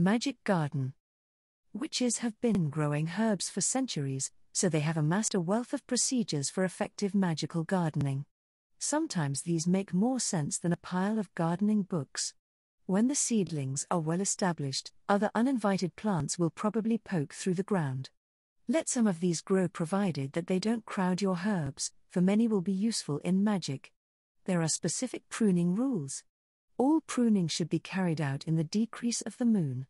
Magick Garden. Witches have been growing herbs for centuries, so they have amassed a wealth of procedures for effective magical gardening. Sometimes these make more sense than a pile of gardening books. When the seedlings are well established, other uninvited plants will probably poke through the ground. Let some of these grow provided that they don't crowd your herbs, for many will be useful in magic. There are specific pruning rules. All pruning should be carried out in the decrease of the moon.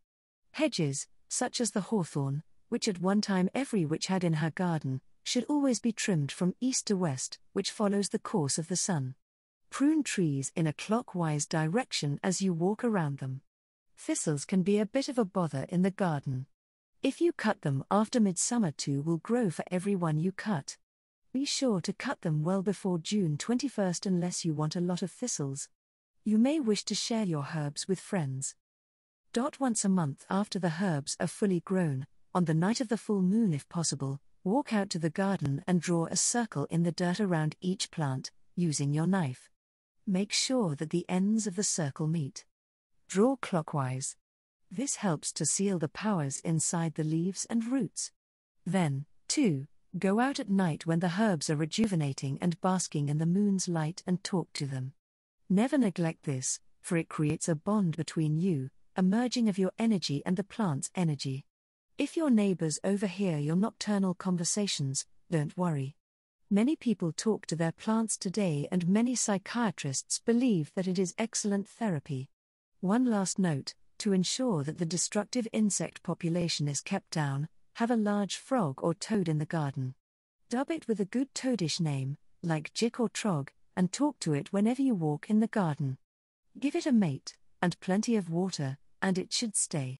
Hedges, such as the hawthorn, which at one time every witch had in her garden, should always be trimmed from east to west, which follows the course of the sun. Prune trees in a clockwise direction as you walk around them. Thistles can be a bit of a bother in the garden. If you cut them after midsummer, two will grow for every one you cut. Be sure to cut them well before June 21st unless you want a lot of thistles. You may wish to share your herbs with friends. Dot once a month after the herbs are fully grown, on the night of the full moon if possible, walk out to the garden and draw a circle in the dirt around each plant, using your knife. Make sure that the ends of the circle meet. Draw clockwise. This helps to seal the powers inside the leaves and roots. Then, 2. Go out at night when the herbs are rejuvenating and basking in the moon's light and talk to them. Never neglect this, for it creates a bond between you, a merging of your energy and the plant's energy. If your neighbors overhear your nocturnal conversations, don't worry. Many people talk to their plants today, and many psychiatrists believe that it is excellent therapy. One last note to ensure that the destructive insect population is kept down, have a large frog or toad in the garden. Dub it with a good toadish name, like Jick or Trog, and talk to it whenever you walk in the garden. Give it a mate, and plenty of water, and it should stay.